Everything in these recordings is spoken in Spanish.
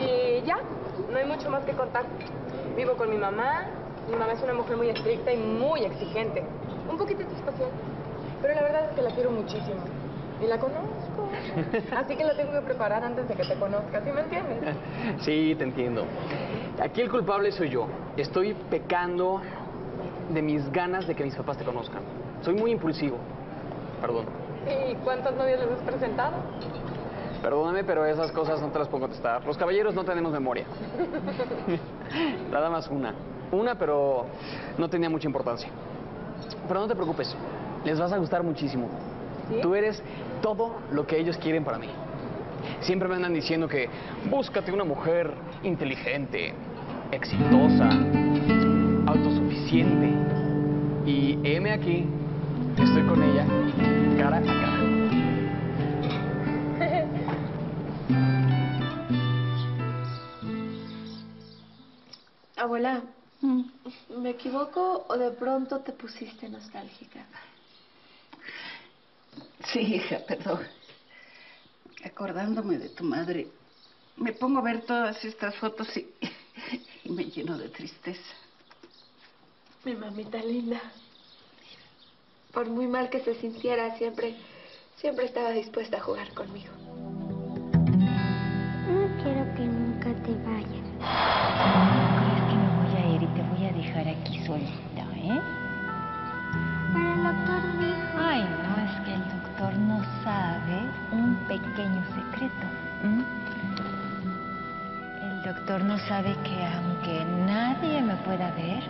Y ya, no hay mucho más que contar. Vivo con mi mamá. Mi mamá es una mujer muy estricta y muy exigente. Un poquito espacial. Pero la verdad es que la quiero muchísimo. Y la conozco. Así que la tengo que preparar antes de que te conozca. ¿Sí me entiendes? Sí, te entiendo. Aquí el culpable soy yo. Estoy pecando de mis ganas de que mis papás te conozcan. Soy muy impulsivo. Perdón. ¿Y cuántas novias les has presentado? Perdóname, pero esas cosas no te las puedo contestar. Los caballeros no tenemos memoria. Nada más una. Una, pero no tenía mucha importancia. Pero no te preocupes, les vas a gustar muchísimo. ¿Sí? Tú eres todo lo que ellos quieren para mí. Siempre me andan diciendo que búscate una mujer inteligente, exitosa, autosuficiente. Y heme aquí, estoy con ella cara a cara. Abuela, ¿me equivoco o de pronto te pusiste nostálgica? Sí, hija, perdón. Acordándome de tu madre, me pongo a ver todas estas fotos y, y me lleno de tristeza. Mi mamita linda. Por muy mal que se sintiera, siempre, siempre estaba dispuesta a jugar conmigo. No quiero que nunca te vayas. creas que me voy a ir y te voy a dejar aquí solita, ¿eh? Pero el doctor dijo... Ay, no, es que el doctor no sabe un pequeño secreto. ¿m? El doctor no sabe que aunque nadie me pueda ver,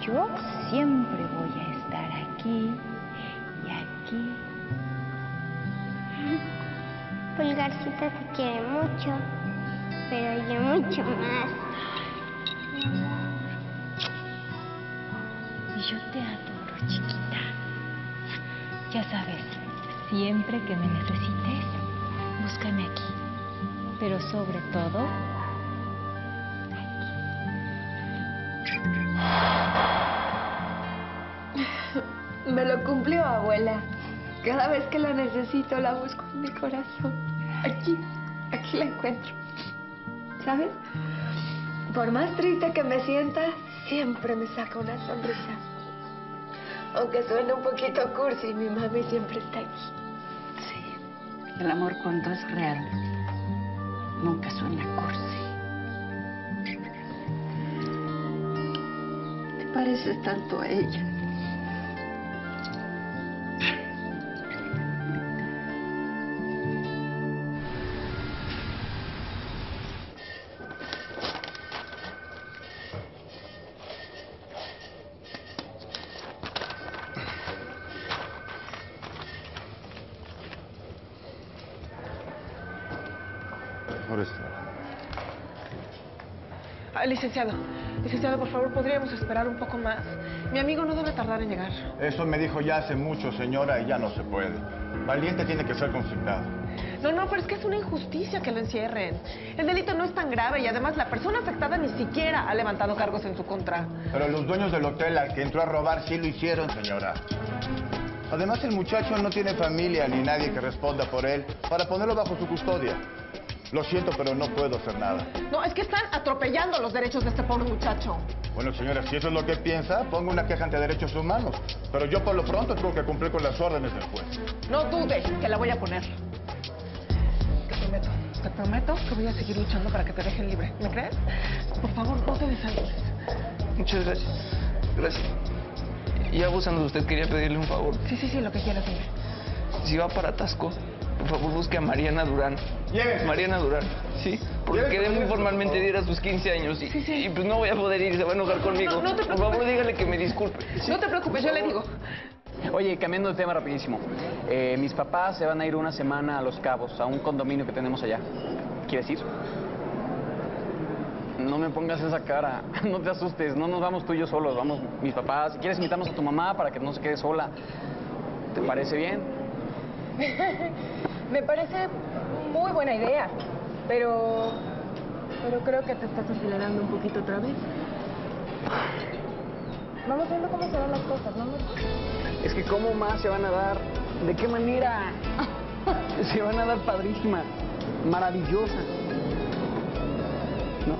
yo siempre voy a estar aquí y aquí. Pulgarcita te quiere mucho, pero yo mucho más. Y yo te adoro, chiquita. Ya sabes, siempre que me necesites, búscame aquí. Pero sobre todo, Me lo cumplió, abuela. Cada vez que la necesito, la busco en mi corazón. Aquí, aquí la encuentro. ¿Sabes? Por más triste que me sienta, siempre me saca una sonrisa. Aunque suene un poquito cursi, mi mami siempre está aquí. Sí, el amor cuando es real nunca suena cursi. Te pareces tanto a ella. Licenciado, licenciado, por favor, podríamos esperar un poco más. Mi amigo no debe tardar en llegar. Eso me dijo ya hace mucho, señora, y ya no se puede. Valiente tiene que ser consignado. No, no, pero es que es una injusticia que lo encierren. El delito no es tan grave y además la persona afectada ni siquiera ha levantado cargos en su contra. Pero los dueños del hotel al que entró a robar sí lo hicieron, señora. Además, el muchacho no tiene familia ni nadie que responda por él para ponerlo bajo su custodia. Lo siento, pero no puedo hacer nada. No, es que están atropellando los derechos de este pobre muchacho. Bueno, señora, si eso es lo que piensa, pongo una queja ante derechos humanos. Pero yo por lo pronto tengo que cumplir con las órdenes del juez. No dude que la voy a poner. Te prometo, te prometo que voy a seguir luchando para que te dejen libre. ¿Me crees? Por favor, no te desanimes. Muchas gracias. Gracias. Y abusando de usted, quería pedirle un favor. Sí, sí, sí, lo que quieras, dime. Si va para Tasco, por favor busque a Mariana Durán. Llévese. Mariana Durán, sí. Porque Llévese, quedé muy formalmente de ir a sus 15 años y, Sí, sí. y pues no voy a poder ir, se va a enojar conmigo. no te por favor, dígale que me disculpe. No te preocupes, yo le digo. Oye, cambiando de tema rapidísimo. Eh, mis papás se van a ir una semana a Los Cabos, a un condominio que tenemos allá. ¿Quieres ir? No me pongas esa cara, no te asustes, no nos vamos tú y yo solos, vamos mis papás. Si quieres invitamos a tu mamá para que no se quede sola. ¿Te parece bien? Me parece muy buena idea, pero... Pero creo que te estás acelerando un poquito otra vez. Vamos viendo cómo se dan las cosas, ¿no? Es que cómo más se van a dar, ¿de qué manera? Se van a dar padrísima, maravillosa. ¿No?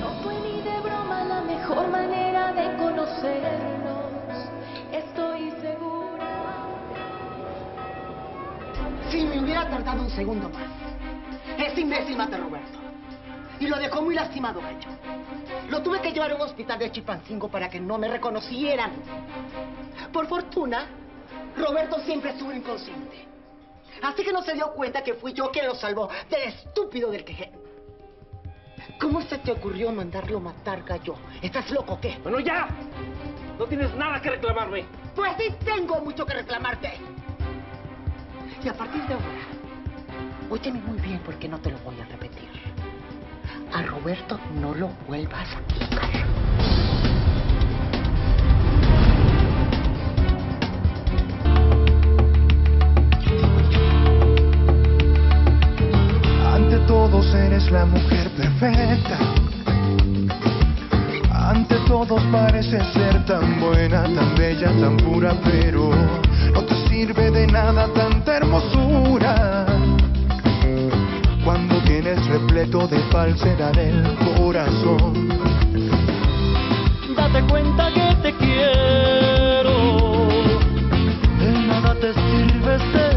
No fue ni de broma la mejor manera de conocernos. Hubiera tardado un segundo más, ese imbécil mata a Roberto. Y lo dejó muy lastimado, gallo. Lo tuve que llevar a un hospital de Chilpancingo para que no me reconocieran. Por fortuna, Roberto siempre estuvo inconsciente. Así que no se dio cuenta que fui yo quien lo salvó del estúpido del quejé. ¿Cómo se te ocurrió mandarlo matar, gallo? ¿Estás loco o qué? Bueno, ya. No tienes nada que reclamarme. Pues sí tengo mucho que reclamarte. Y a partir de ahora, óyeme muy bien porque no te lo voy a repetir. A Roberto no lo vuelvas a tocar. Ante todos eres la mujer perfecta. Ante todos pareces ser tan buena, tan bella, tan pura, pero no te sirve de nada tanta hermosura. Cuando tienes repleto de falsedad el corazón. Date cuenta que te quiero. De nada te sirve ser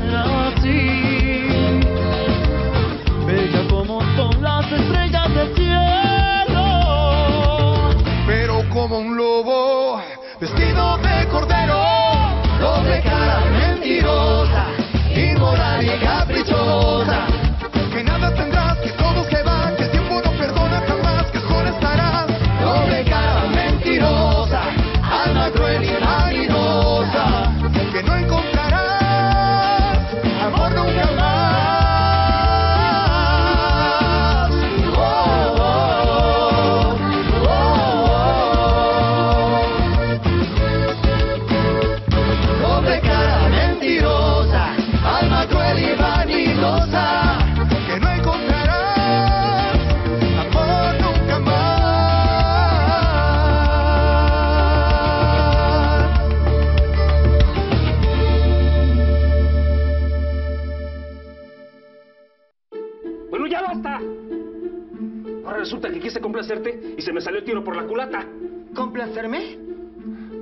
Happy.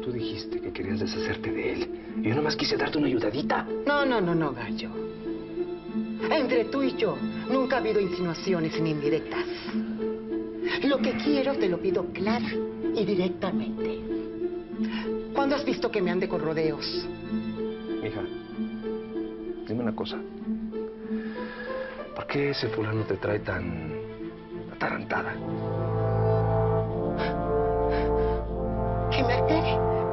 Tú dijiste que querías deshacerte de él. Y yo nomás quise darte una ayudadita. No, no, no, no, gallo. Entre tú y yo nunca ha habido insinuaciones ni indirectas. Lo que quiero te lo pido clara y directamente. ¿Cuándo has visto que me ande con rodeos? Mija, dime una cosa. ¿Por qué ese fulano te trae tan atarantada?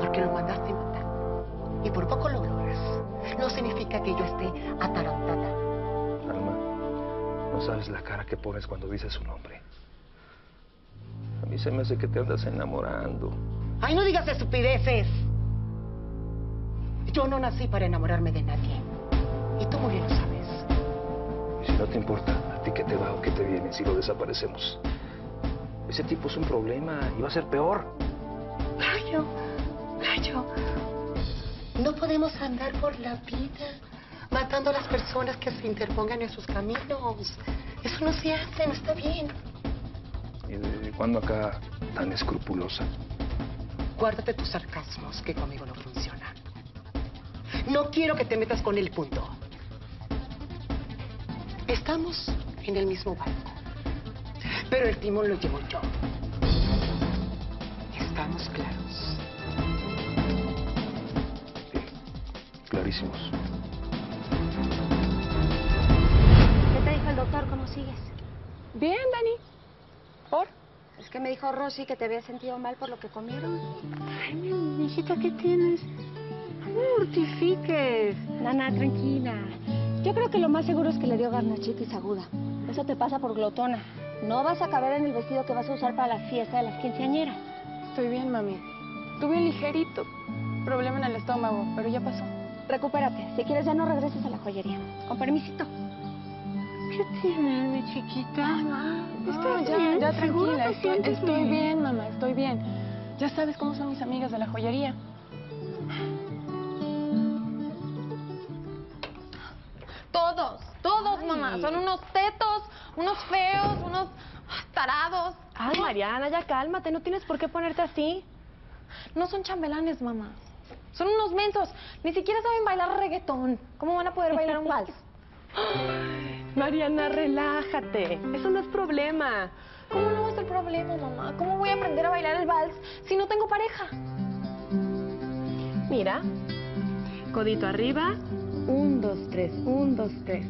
Porque lo mandaste matar. Y por poco lo logras. No significa que yo esté atarantada. Alma, no sabes la cara que pones cuando dices su nombre. A mí se me hace que te andas enamorando. Ay, no digas estupideces. Yo no nací para enamorarme de nadie. Y tú muy bien lo sabes. Y si no te importa, a ti que te va o que te viene si lo desaparecemos. Ese tipo es un problema y va a ser peor. Gallo, gallo. No podemos andar por la vida matando a las personas que se interpongan en sus caminos. Eso no se hace, no está bien. ¿Y de cuándo acá tan escrupulosa? Guárdate tus sarcasmos, que conmigo no funcionan. No quiero que te metas con el punto. Estamos en el mismo barco, pero el timón lo llevo yo. Estamos claros. Clarísimos. ¿Qué te dijo el doctor? ¿Cómo sigues? Bien, Dani. ¿Por? Es que me dijo Rosy que te había sentido mal por lo que comieron. Ay, mi hijita, ¿qué tienes? No me mortifiques. Nana, tranquila. Yo creo que lo más seguro es que le dio garnachitis aguda. Eso te pasa por glotona. No vas a caber en el vestido que vas a usar para la fiesta de las quinceañeras. Estoy bien, mami. Tuve un ligerito problema en el estómago, pero ya pasó. Recupérate. Si quieres, ya no regreses a la joyería. Con permisito. ¿Qué tienes, mi chiquita? No, Estoy ya, bien, ya ¿seguro tranquila. Estoy, bien? bien, mamá, estoy bien. Ya sabes cómo son mis amigas de la joyería. Todos, todos, mamá. mamá. Son unos tetos, unos feos, unos tarados. Ay, Mariana, ya cálmate, no tienes por qué ponerte así. No son chambelanes, mamá. Son unos mentos. Ni siquiera saben bailar reggaetón. ¿Cómo van a poder bailar un vals? Mariana, relájate. Eso no es problema. ¿Cómo no es el problema, mamá? ¿Cómo voy a aprender a bailar el vals si no tengo pareja? Mira, codito arriba, un, dos, tres, un, dos, tres.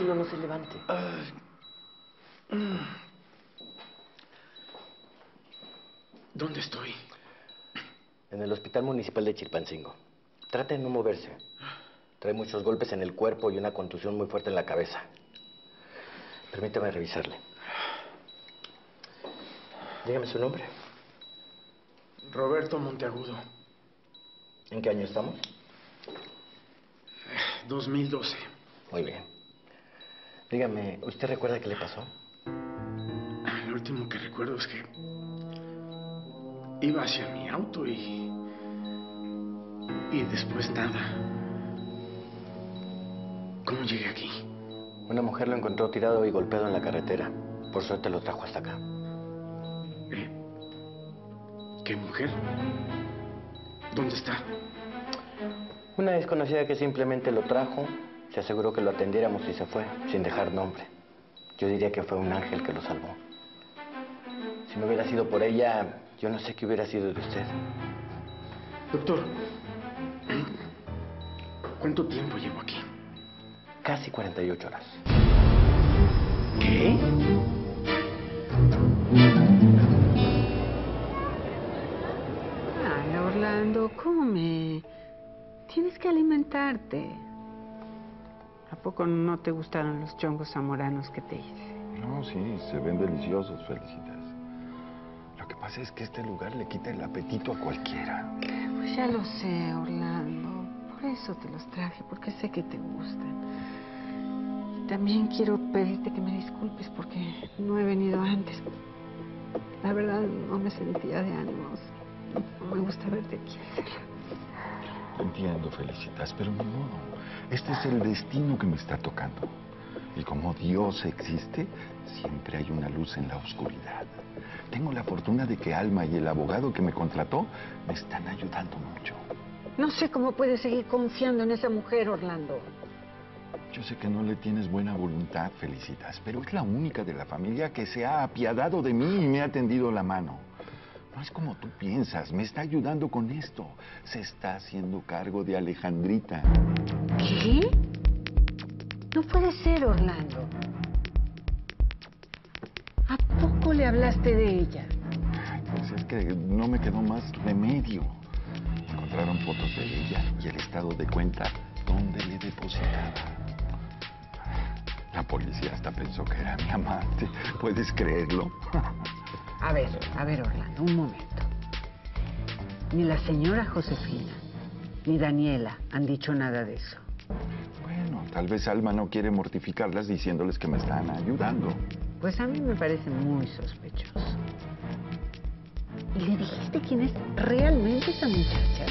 Tranquilo, no se levante. ¿Dónde estoy? En el Hospital Municipal de Chilpancingo. Trata de no moverse. Trae muchos golpes en el cuerpo y una contusión muy fuerte en la cabeza. Permítame revisarle. Dígame su nombre. Roberto Monteagudo, ¿En qué año estamos? 2012. Muy bien. Dígame, ¿usted recuerda qué le pasó? Lo último que recuerdo es que iba hacia mi auto y... Y después nada. ¿Cómo llegué aquí? Una mujer lo encontró tirado y golpeado en la carretera. Por suerte lo trajo hasta acá. ¿Qué mujer? ¿Dónde está? Una desconocida que simplemente lo trajo, se aseguró que lo atendiéramos y se fue, sin dejar nombre. Yo diría que fue un ángel que lo salvó. Si no hubiera sido por ella, yo no sé qué hubiera sido de usted. Doctor, ¿cuánto tiempo llevo aquí? Casi 48 horas. ¿Qué? Ay, Orlando, come. Tienes que alimentarte. ¿A poco no te gustaron los chongos zamoranos que te hice? No, sí, se ven deliciosos, felicitas. Lo que pasa es que este lugar le quita el apetito a cualquiera. Pues ya lo sé, Orlando. Por eso te los traje, porque sé que te gustan. Y también quiero pedirte que me disculpes porque no he venido antes. La verdad, no me sentía de ánimos. No me gusta verte aquí. Entiendo, felicitas, pero modo. Este es el destino que me está tocando. Y como Dios existe, siempre hay una luz en la oscuridad. Tengo la fortuna de que Alma y el abogado que me contrató me están ayudando mucho. No sé cómo puedes seguir confiando en esa mujer, Orlando. Yo sé que no le tienes buena voluntad, Felicitas, pero es la única de la familia que se ha apiadado de mí y me ha tendido la mano. No es como tú piensas, me está ayudando con esto. Se está haciendo cargo de Alejandrita. ¿Qué? No puede ser, Orlando. ¿A poco le hablaste de ella? Pues es que no me quedó más remedio. Encontraron fotos de ella y el estado de cuenta donde le depositaba. La policía hasta pensó que era mi amante. ¿Puedes creerlo? A ver, a ver, Orlando, un momento. Ni la señora Josefina ni Daniela han dicho nada de eso. Bueno, tal vez Alma no quiere mortificarlas diciéndoles que me están ayudando. Pues a mí me parece muy sospechoso. ¿Y le dijiste quién es realmente esa muchacha?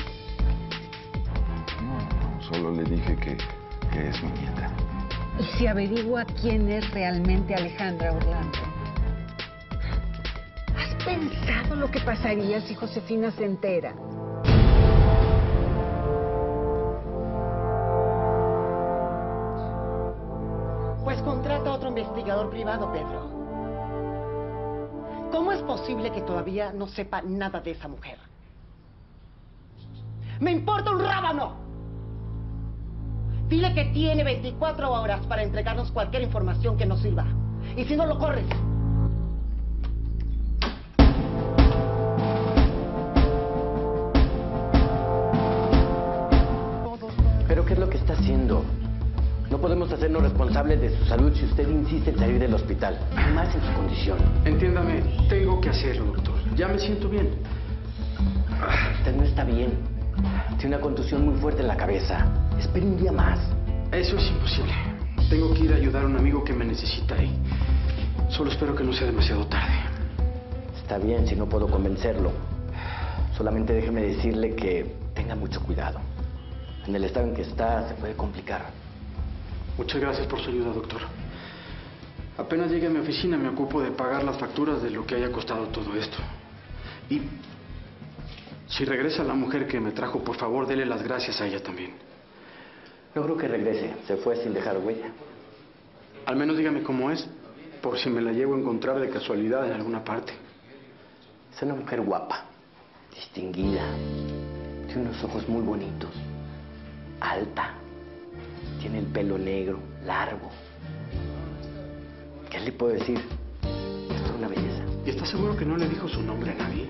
No, solo le dije que, que es mi nieta. ¿Y si averigua quién es realmente Alejandra Orlando? ¿Has pensado lo que pasaría si Josefina se entera? Pues contrata a otro investigador privado, Pedro. ¿Cómo es posible que todavía no sepa nada de esa mujer? ¡Me importa un rábano! Dile que tiene 24 horas para entregarnos cualquier información que nos sirva. Y si no, lo corres. Está haciendo? No podemos hacernos responsables de su salud si usted insiste en salir del hospital, y más en su condición. Entiéndame, tengo que hacerlo, doctor. Ya me siento bien. Usted no está bien. Tiene una contusión muy fuerte en la cabeza. Espere un día más. Eso es imposible. Tengo que ir a ayudar a un amigo que me necesita y solo espero que no sea demasiado tarde. Está bien si no puedo convencerlo. Solamente déjeme decirle que tenga mucho cuidado. En el estado en que está se puede complicar. Muchas gracias por su ayuda, doctor. Apenas llegue a mi oficina me ocupo de pagar las facturas de lo que haya costado todo esto. Y si regresa la mujer que me trajo, por favor, dele las gracias a ella también. No creo que regrese. Se fue sin dejar huella. Al menos dígame cómo es, por si me la llevo a encontrar de casualidad en alguna parte. Es una mujer guapa, distinguida. Tiene unos ojos muy bonitos. Alta. Tiene el pelo negro, largo. ¿Qué le puedo decir? Es una belleza. ¿Y está seguro que no le dijo su nombre a nadie?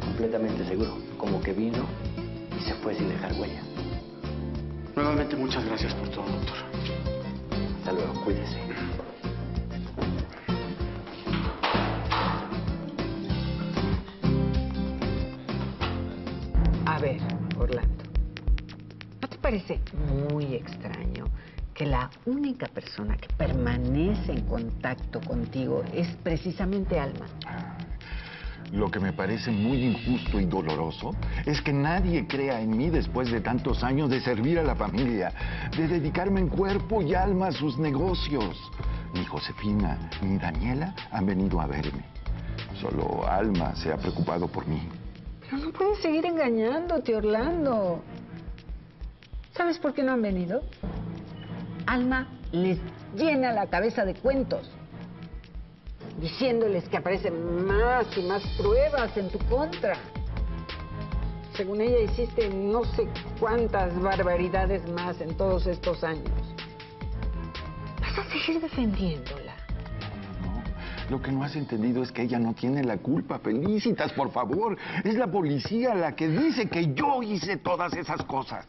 Completamente seguro. Como que vino y se fue sin dejar huella. Nuevamente muchas gracias por todo, doctor. Hasta luego, cuídese. Parece muy extraño que la única persona que permanece en contacto contigo es precisamente Alma? Lo que me parece muy injusto y doloroso es que nadie crea en mí después de tantos años de servir a la familia, de dedicarme en cuerpo y alma a sus negocios. Ni Josefina ni Daniela han venido a verme. Solo Alma se ha preocupado por mí. Pero no puedes seguir engañándote, Orlando. ¿Sabes por qué no han venido? Alma les llena la cabeza de cuentos, diciéndoles que aparecen más y más pruebas en tu contra. Según ella hiciste no sé cuántas barbaridades más en todos estos años. Vas a seguir defendiéndola. Lo que no has entendido es que ella no tiene la culpa. Felicitas, por favor. Es la policía la que dice que yo hice todas esas cosas.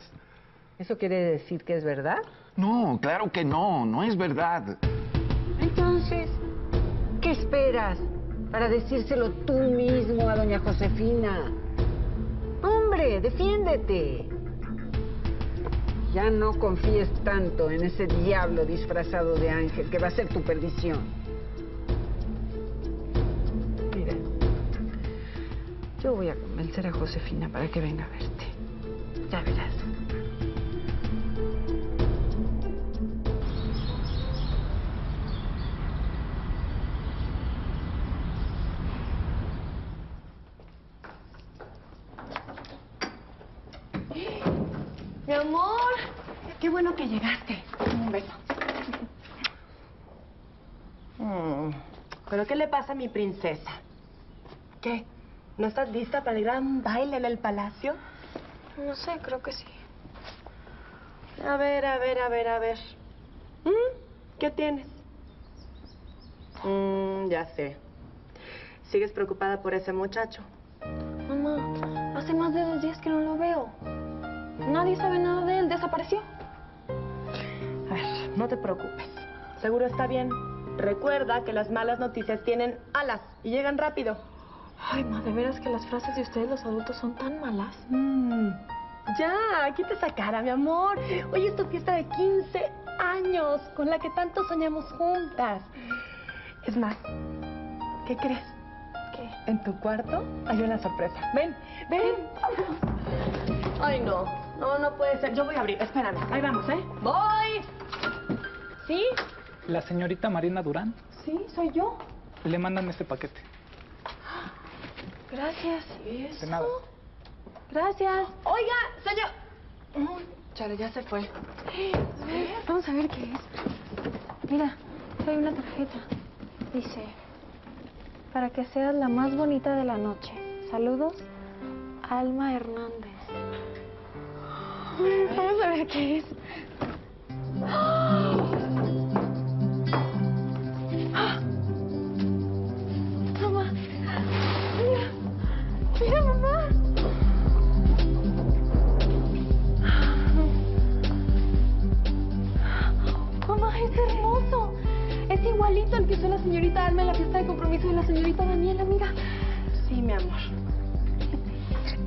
¿Eso quiere decir que es verdad? No, claro que no. No es verdad. Entonces, ¿qué esperas para decírselo tú mismo a doña Josefina? Hombre, defiéndete. Ya no confíes tanto en ese diablo disfrazado de ángel que va a ser tu perdición. Mira, yo voy a convencer a Josefina para que venga a verte. Ya verás. Pasa mi princesa? ¿Qué? ¿No estás lista para el gran baile en el palacio? No sé, creo que sí. A ver, a ver, a ver, a ver. ¿Mm? ¿Qué tienes? Mm, ya sé. ¿Sigues preocupada por ese muchacho? Mamá, hace más de dos días que no lo veo. Nadie sabe nada de él, desapareció. A ver, no te preocupes. Seguro está bien. Recuerda que las malas noticias tienen alas y llegan rápido. Ay, ma, de veras que las frases de ustedes los adultos son tan malas. Mm, ya, quita esa cara, mi amor. Hoy es tu fiesta de 15 años, con la que tanto soñamos juntas. Es más, ¿qué crees? ¿Qué? En tu cuarto hay una sorpresa. Ven, ven. Ay, no. No, no puede ser. Yo voy a abrir. Espérame. Ahí vamos, ¿eh? Voy. ¿Sí? La señorita Marina Durán. Sí, soy yo. Le mandan este paquete. Gracias. De nada. Gracias. Oiga, señor. Mm, Chale, ya se fue. A ver, vamos a ver qué es. Mira, trae una tarjeta. Dice, para que seas la más bonita de la noche. Saludos, Alma Hernández. Vamos a ver qué es. Igualito al que usó la señorita Alma en la fiesta de compromiso de la señorita Daniela, mira. Sí, mi amor.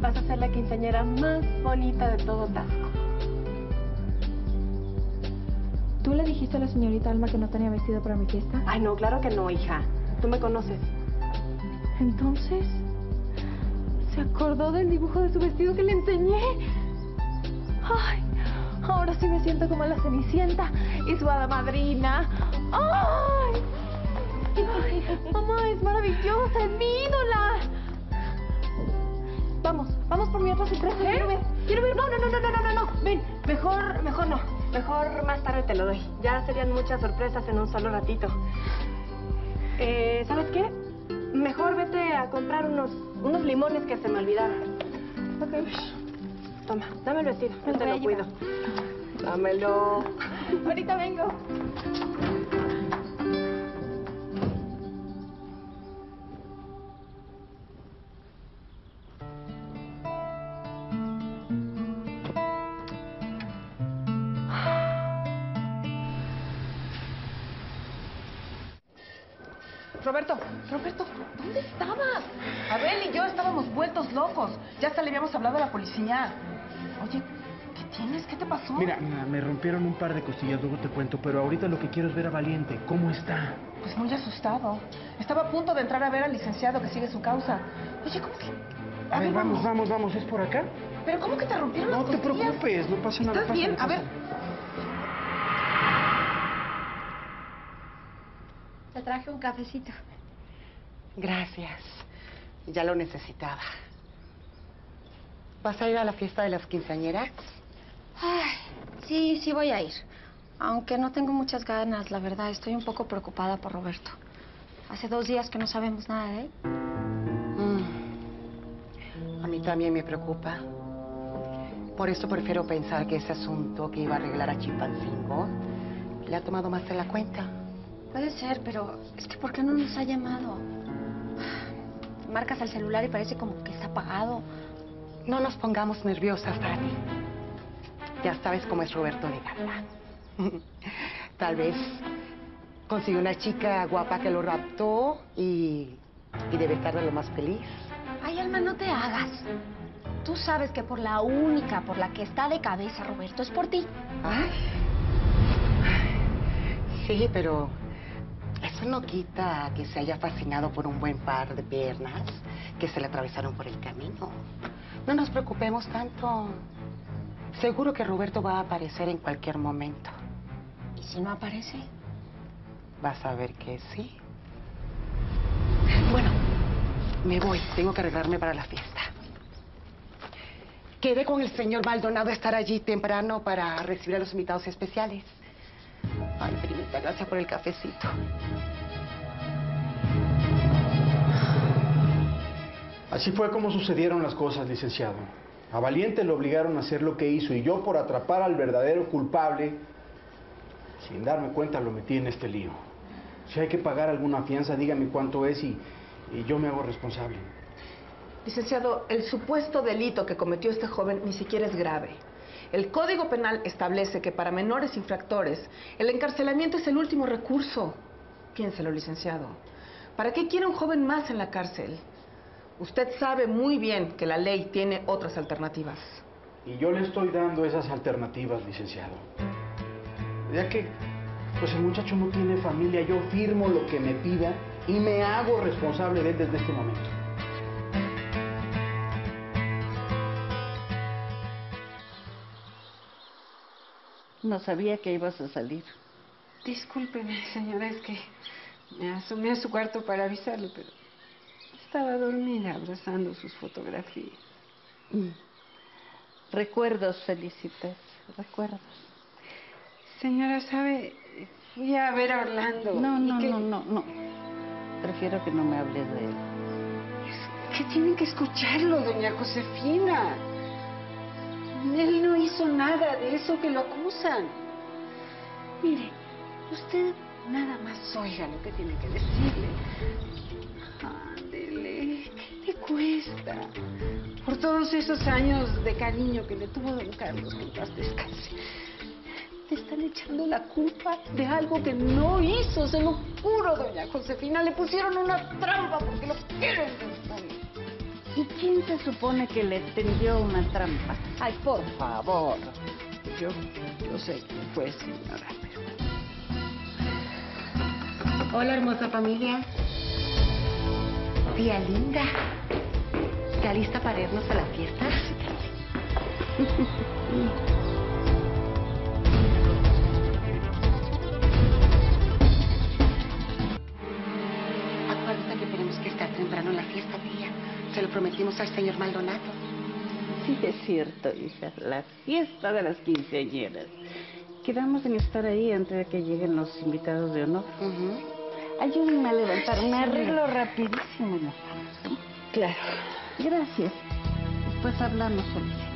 Vas a ser la quinceañera más bonita de todo Tasco. ¿Tú le dijiste a la señorita Alma que no tenía vestido para mi fiesta? Ay, no, claro que no, hija. Tú me conoces. Entonces, ¿se acordó del dibujo de su vestido que le enseñé? Ay, ahora sí me siento como la Cenicienta y su hada madrina. ¡Ay! Mamá, es maravillosa, es mi ídola. Vamos, vamos por mi otra sorpresa. Quiero ver, quiero ver. No, no, no, no, no, no, no. Ven, mejor, mejor no. Mejor más tarde te lo doy. Ya serían muchas sorpresas en un solo ratito. Eh, ¿sabes qué? Mejor vete a comprar unos, unos limones que se me olvidaron. Ok. Toma, dame el vestido, yo te lo cuido. Dámelo. Ahorita vengo. Roberto, Roberto, ¿dónde estabas? Abel y yo estábamos vueltos locos. Ya hasta le habíamos hablado a la policía. Oye, ¿qué tienes? ¿Qué te pasó? Mira, me rompieron un par de costillas, luego te cuento, pero ahorita lo que quiero es ver a Valiente. ¿Cómo está? Pues muy asustado. Estaba a punto de entrar a ver al licenciado que sigue su causa. Oye, ¿cómo que...? A ver, vamos, vamos, vamos, ¿es por acá? ¿Pero cómo que te rompieron No las te costillas? preocupes, no pasa nada. ¿Estás bien? A ver. Te traje un cafecito. Gracias. Ya lo necesitaba. ¿Vas a ir a la fiesta de las quinceañeras? Ay, sí, sí voy a ir. Aunque no tengo muchas ganas, la verdad. Estoy un poco preocupada por Roberto. Hace dos días que no sabemos nada de él. Mm. A mí también me preocupa. Por eso prefiero pensar que ese asunto que iba a arreglar a Chimpancingo le ha tomado más de la cuenta. Puede ser, pero es que ¿por qué no nos ha llamado? Marcas al celular y parece como que está apagado. No nos pongamos nerviosas, Dani. Ya sabes cómo es Roberto de. Tal vez consiguió una chica guapa que lo raptó y, y debe estar de lo más feliz. Ay, Alma, no te hagas. Tú sabes que por la única por la que está de cabeza Roberto es por ti. Ay. Sí, pero eso no quita que se haya fascinado por un buen par de piernas que se le atravesaron por el camino. No nos preocupemos tanto. Seguro que Roberto va a aparecer en cualquier momento. ¿Y si no aparece? Vas a ver que sí. Bueno, me voy. Tengo que arreglarme para la fiesta. Quedé con el señor Maldonado a estar allí temprano para recibir a los invitados especiales. Ay, primita, gracias por el cafecito. Así fue como sucedieron las cosas, licenciado. A Valiente lo obligaron a hacer lo que hizo y yo por atrapar al verdadero culpable, sin darme cuenta lo metí en este lío. Si hay que pagar alguna fianza, dígame cuánto es y, y yo me hago responsable. Licenciado, el supuesto delito que cometió este joven ni siquiera es grave. El Código Penal establece que para menores infractores el encarcelamiento es el último recurso. Piénselo, licenciado. ¿Para qué quiere un joven más en la cárcel? Usted sabe muy bien que la ley tiene otras alternativas. Y yo le estoy dando esas alternativas, licenciado. Ya que, pues el muchacho no tiene familia, yo firmo lo que me pida y me hago responsable de él desde este momento. No sabía que ibas a salir. Discúlpeme, señora, es que me asomé a su cuarto para avisarle, pero estaba dormida abrazando sus fotografías. Mm. Recuerdos, Felicitas, recuerdos. Señora, ¿sabe? Fui a ver a Orlando. No, no, que- no, no, no. Prefiero que no me hables de él. Que tienen que escucharlo, doña Josefina. Él no hizo nada de eso que lo acusan. Mire, usted nada más oiga lo que tiene que decirle. Ándele, ¿qué le cuesta? Por todos esos años de cariño que le tuvo don Carlos, en paz descanse. Te están echando la culpa de algo que no hizo, se lo juro, doña Josefina. Le pusieron una trampa porque lo quieren. ¿Y quién se supone que le tendió una trampa? Ay, por favor. Yo, yo sé quién fue, señora, pero... Hola, hermosa familia. Tía linda. ¿Ya lista para irnos a la fiesta? Acuérdate que tenemos que estar temprano en la fiesta, tía. Se lo prometimos al señor Maldonado. Sí, es cierto, hija. La fiesta de las quinceañeras. Quedamos en estar ahí antes de que lleguen los invitados de honor. Ayúdenme a levantar. Me arreglo rapidísimo. Claro. Gracias. Después hablamos, solicitas.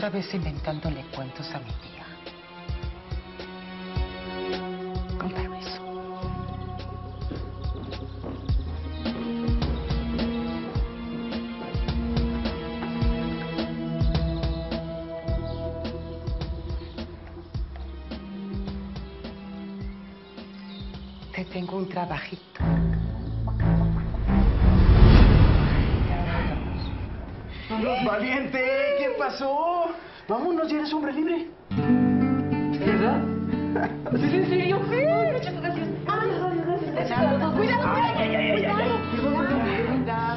Otra vez inventándole cuentos a mi tía. Con permiso. Te tengo un trabajito. ¡Valiente! ¿Qué pasó? Vámonos, ya eres hombre libre. ¿Verdad? ¿Sí, sí, en serio? Sí, muchas gracias. Cuidado, cuidado. Ay, ay, ay, ay.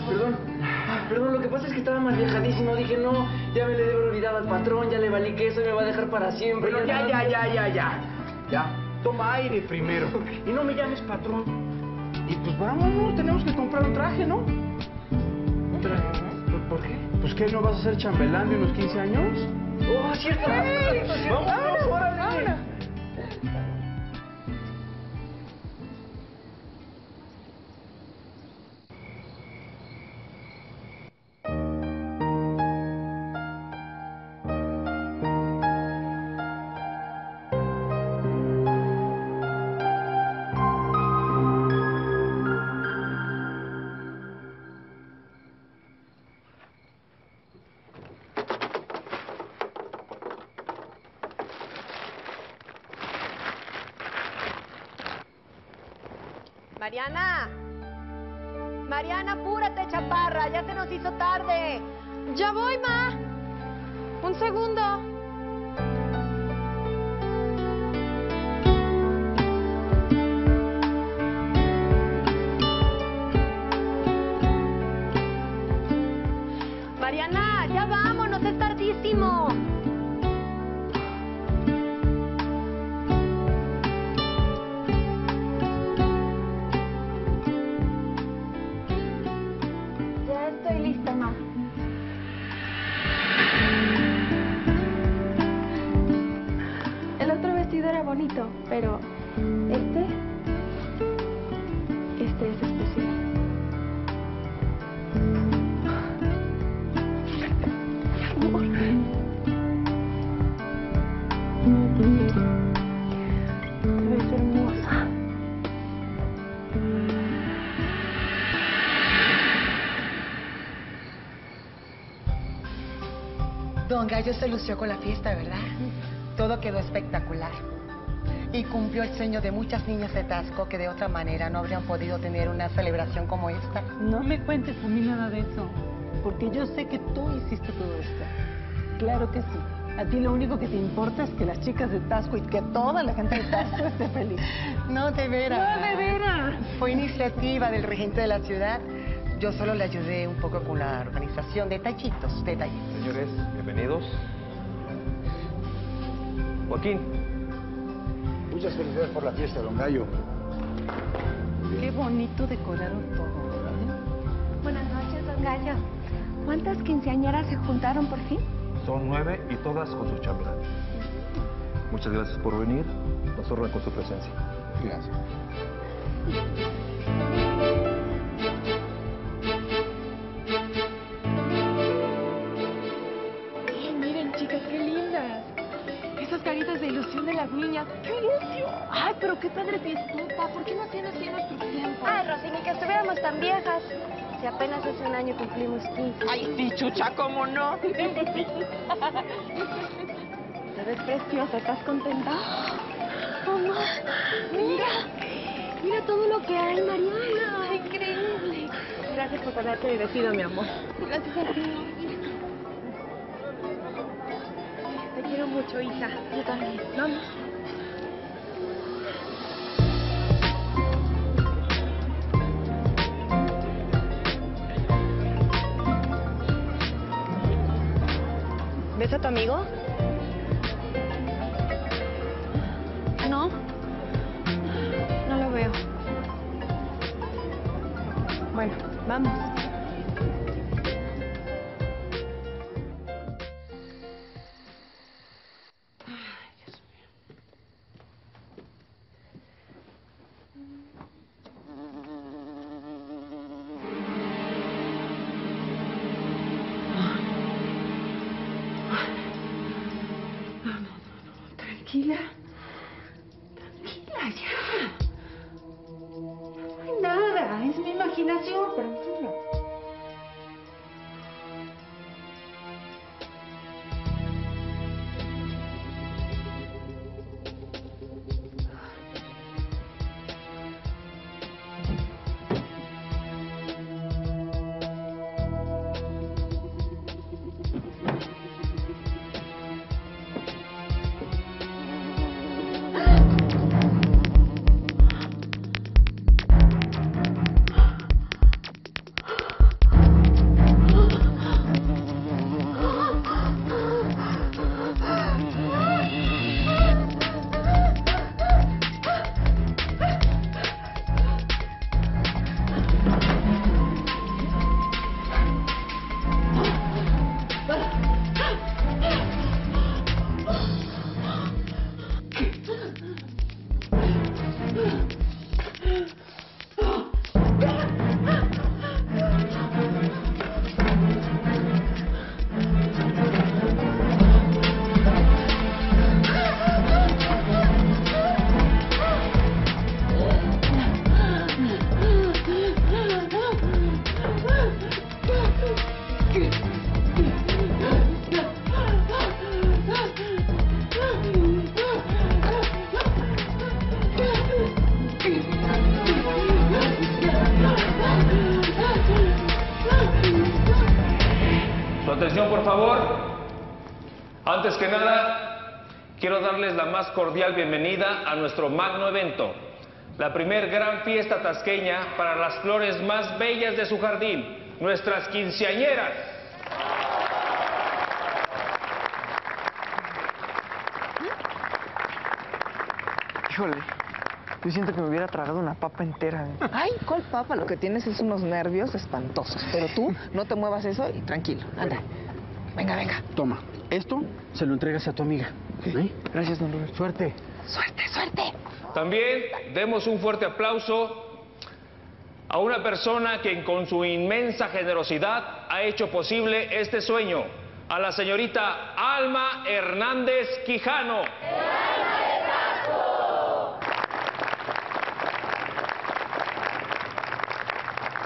Perdón, perdón, lo que pasa es que estaba mal viajadísimo. Dije, no, ya me le debo olvidar al patrón, ya le valí que eso me va a dejar para siempre. Pero ya, ya, ya, ya, ya. Ya, toma aire primero. Y no me llames patrón. Y pues vámonos, tenemos que comprar un traje, ¿no? ¿Un traje? ¿Por, por qué? Pues qué, ¿no vas a ser chambelán de unos 15 años? ¡Oh, cierto! Sí, ¡Vámonos, órale! Mariana. Mariana, apúrate, chaparra. Ya se nos hizo tarde. Ya voy, ma. Un segundo. Mariana, ya vámonos, es tardísimo. Gallo se lució con la fiesta, ¿verdad? Todo quedó espectacular. Y cumplió el sueño de muchas niñas de Tasco que de otra manera no habrían podido tener una celebración como esta. No me cuentes a mí nada de eso, porque yo sé que tú hiciste todo esto. Claro que sí. A ti lo único que te importa es que las chicas de Tasco y que toda la gente de Tasco esté feliz. No, de veras. No, de veras. Fue iniciativa del regente de la ciudad. Yo solo le ayudé un poco con la organización, detallitos, detallitos. Señores, bienvenidos. Joaquín. Muchas felicidades por la fiesta, don Gallo. Qué bonito decoraron todo, ¿verdad? Buenas noches, don Gallo. ¿Cuántas quinceañeras se juntaron por fin? Son nueve y todas con sus chambelanes. Muchas gracias por venir. Nos honran con su presencia. Gracias. De las niñas. ¡Qué ilusión! Ay, pero qué padre fiestota. ¿Por qué no hacían así en nuestros tiempos? Ay, Rosy, ni que estuviéramos tan viejas. Si apenas hace un año cumplimos 15. Ay, sí, chucha, ¿cómo no? Te ves preciosa, ¿estás contenta? Mamá, mira. Mira todo lo que hay, Mariana. Increíble. Gracias por ponerte mi vestido, mi amor. Gracias a ti. Mucho, hija. Yo también. Vamos. ¿Ves a tu amigo? Por favor. Antes que nada, quiero darles la más cordial bienvenida a nuestro magno evento, la primer gran fiesta tasqueña para las flores más bellas de su jardín, nuestras quinceañeras. Híjole, yo siento que me hubiera tragado una papa entera. Ay, ¿cuál papa? Lo que tienes es unos nervios espantosos. Pero tú no te muevas eso y tranquilo. Anda. Venga, venga. Toma, esto se lo entregas a tu amiga. ¿eh? Gracias, don Roberto. Suerte. Suerte, suerte. También demos un fuerte aplauso a una persona que con su inmensa generosidad ha hecho posible este sueño, a la señorita Alma Hernández Quijano.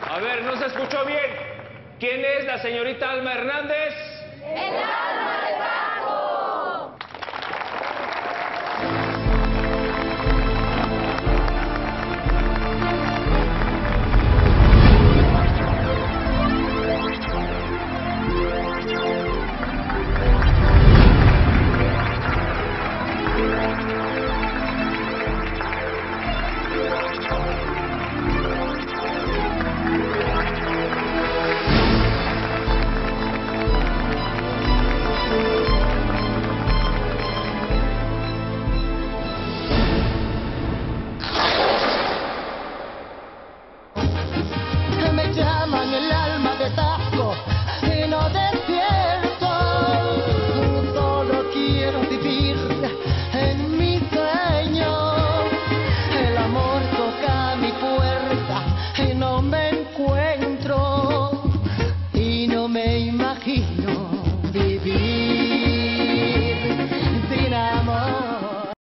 A ver, no se escuchó bien. ¿Quién es la señorita Alma Hernández? ¡El alma